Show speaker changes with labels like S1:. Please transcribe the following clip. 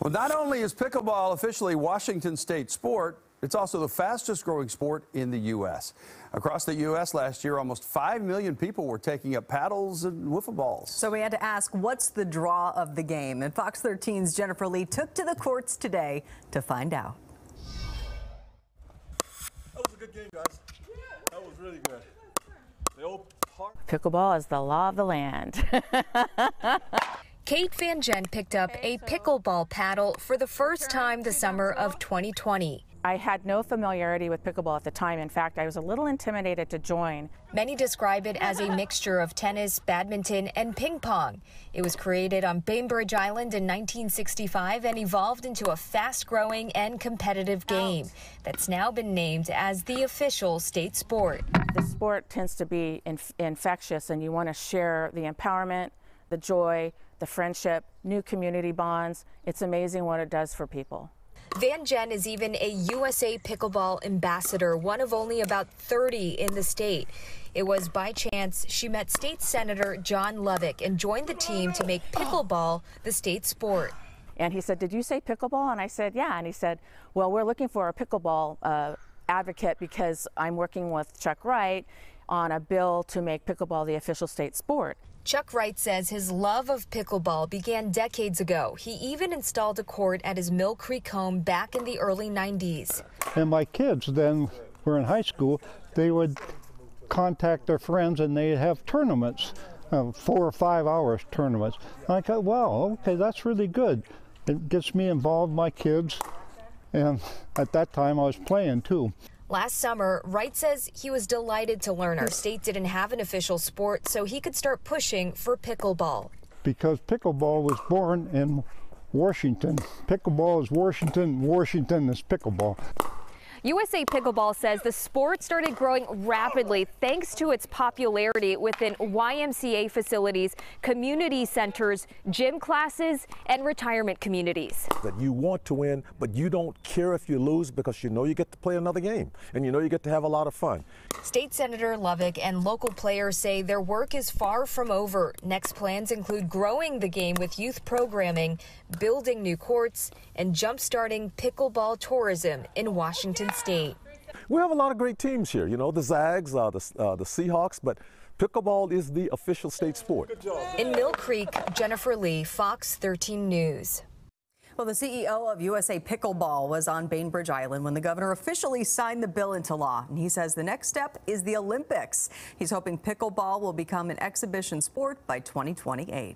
S1: Well, not only is pickleball officially Washington state sport, it's also the fastest growing sport in the U.S. Across the U.S. last year, almost 5 million people were taking up paddles and wiffle balls.
S2: So we had to ask, what's the draw of the game? And Fox 13's Jennifer Lee took to the courts today to find out.
S3: That was a good game, guys. That was really good. The old park.
S4: Pickleball is the law of the land.
S5: Kate Van Gen picked up a pickleball paddle for the first time the summer of 2020.
S4: I had no familiarity with pickleball at the time. In fact, I was a little intimidated to join.
S5: Many describe it as a mixture of tennis, badminton, and ping pong. It was created on Bainbridge Island in 1965 and evolved into a fast growing and competitive game that's now been named as the official state sport.
S4: The sport tends to be inf infectious, and you want to share the empowerment, the joy, the friendship, new community bonds. It's amazing what it does for people.
S5: Van Jen is even a USA Pickleball ambassador, one of only about 30 in the state. It was by chance she met State Senator John Lovick and joined the team to make pickleball the state sport.
S4: And he said, Did you say pickleball? And I said, Yeah. And he said, Well, we're looking for a pickleball uh, advocate because I'm working with Chuck Wright on a bill to make pickleball the official state sport.
S5: Chuck Wright says his love of pickleball began decades ago. He even installed a court at his Mill Creek home back in the early 90s.
S6: And my kids then were in high school, they would contact their friends and they'd have tournaments, uh, four or five hours tournaments. And I thought, wow, okay, that's really good. It gets me involved, my kids, and at that time I was playing too.
S5: Last summer, Wright says he was delighted to learn our state didn't have an official sport, so he could start pushing for pickleball.
S6: Because pickleball was born in Washington. Pickleball is Washington, Washington is pickleball.
S7: USA Pickleball says the sport started growing rapidly thanks to its popularity within YMCA facilities, community centers, gym classes, and retirement communities.
S3: That you want to win, but you don't care if you lose because you know you get to play another game and you know you get to have a lot of fun.
S5: State Senator Lovick and local players say their work is far from over. Next plans include growing the game with youth programming, building new courts, and jump-starting pickleball tourism in Washington State.
S3: We have a lot of great teams here. You know, the Zags, uh, the, uh, the Seahawks, but pickleball is the official state sport.
S5: In Mill Creek, Jennifer Lee, Fox 13 News.
S2: Well, the CEO of USA Pickleball was on Bainbridge Island when the governor officially signed the bill into law. And he says the next step is the Olympics. He's hoping pickleball will become an exhibition sport by 2028.